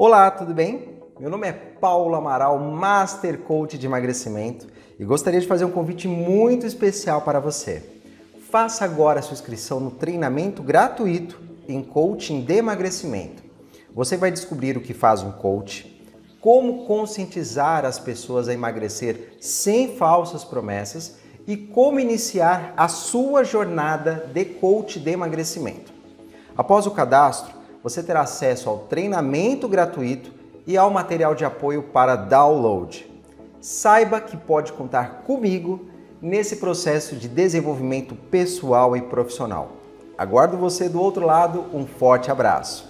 Olá, tudo bem? Meu nome é Paulo Amaral, Master Coach de Emagrecimento e gostaria de fazer um convite muito especial para você. Faça agora a sua inscrição no treinamento gratuito em Coaching de Emagrecimento. Você vai descobrir o que faz um coach, como conscientizar as pessoas a emagrecer sem falsas promessas e como iniciar a sua jornada de coach de emagrecimento. Após o cadastro, você terá acesso ao treinamento gratuito e ao material de apoio para download. Saiba que pode contar comigo nesse processo de desenvolvimento pessoal e profissional. Aguardo você do outro lado, um forte abraço.